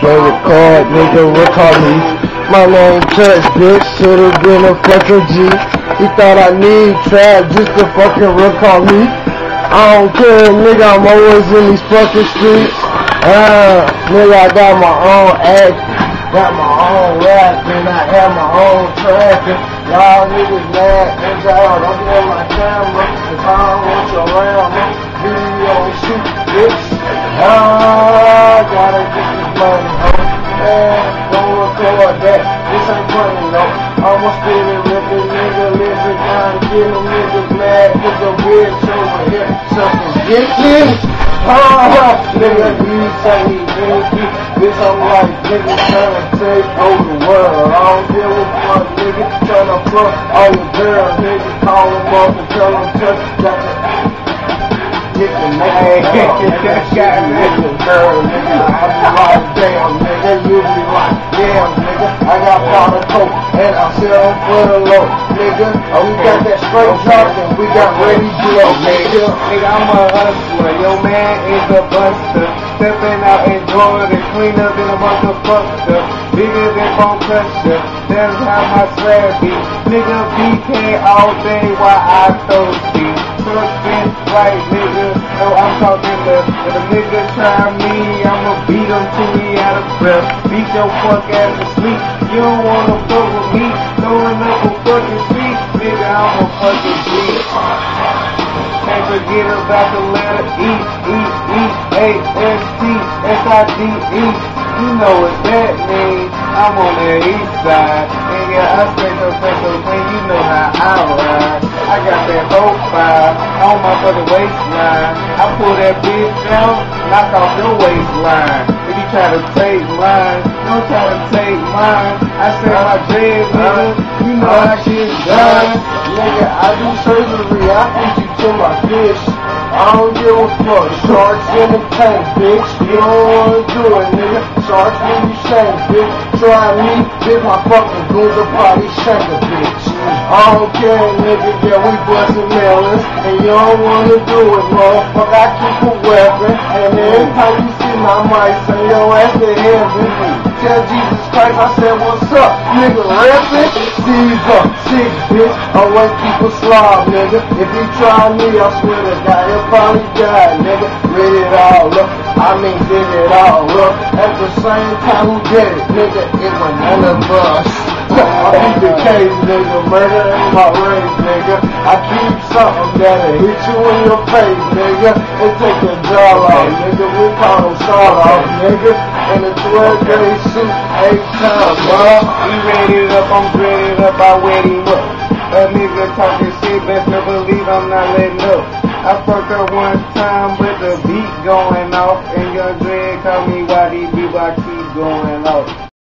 favorite card, nigga, call me? My name touch, bitch, should've been a fucking G. He thought I need trap just to fucking recall me. I don't care, nigga, I'm always in these fucking streets. Uh, nigga, I got my own act, got my own rap, and I have my own traffic. Y'all niggas mad, and y'all don't get my camera. If I don't want you around, video shoot, bitch. Ah, gotta get this money, ho. Man, don't record that. This ain't funny, no. I'm a spirit ripping nigga, living down, get them niggas mad, cause the bitch over here sucking dick. Ah, nigga, you say me, nigga, bitch, I'm like, nigga, trying to take over the world. I don't give a fuck, nigga, trying to fuck all the girls, nigga, call them up and tell them touch, got the get the nigga, got nigga, girl, nigga, I be like, damn, nigga, you be like, damn, nigga, I got powder coke, and I sell for the low, nigga, oh, we got that straight drop, and we got ready blow, nigga. Nigga, I'm a hustler. Yo, man is a buster. Stepping out and Jordan, cleaner than a motherfucker. Bigger than bone pressure. That's how my slab be. Nigga, BK all day while I speed. Trucking right, nigga. No, I'm talking to if a nigga try me, I'ma beat him till he out of breath. Beat your fuck ass to sleep. You don't wanna fuck with me. Throwing up a fucking street. Nigga, I'm a fucking G. Forget about the letter E, E, E, A, S, T, S, I, D, E. You know what that means. I'm on the east side. And yeah, I say so special clean. You know how I ride. I got that whole five on my fucking waistline. I pull that bitch out, knock off your waistline. If you try to take mine, don't try to take mine. I say my dread, nigga. You know how shit's done. Nigga, I do surgery, I put you to my fish. I don't give a fuck. Sharks in the tank, bitch. You don't wanna do it, nigga. Sharks when you shank, bitch. Try me, bitch. My fucking goons will probably shank bitch. I don't care, nigga. Yeah, we bustin' melons, and you don't wanna do it, motherfucker. I keep a weapon, and every time you see my mic, send your ass to heaven. Tell Jesus Christ, I said, what's up, nigga? Rapping, Caesar, six bitch. I won't keep a slob, nigga. If you try me, I swear to God, he'll nigga. Rid it all up. I mean, did it all up. At the same time, who did it, nigga? It was none of us. I beat the case, nigga. Murder ain't my race, nigga. I keep something that'll hit you in your face, nigga. And take the jaw off, nigga. We call them sawed off, nigga. And the 12 day suit, eight times, bro. He ready up, I'm ready up, I wet him up. A nigga talking shit, best to believe I'm not letting up. I fucked up one time with the beat going off, and young Dre call me YDB, I keep going off.